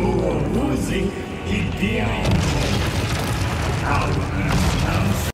Boa luz, que Deus!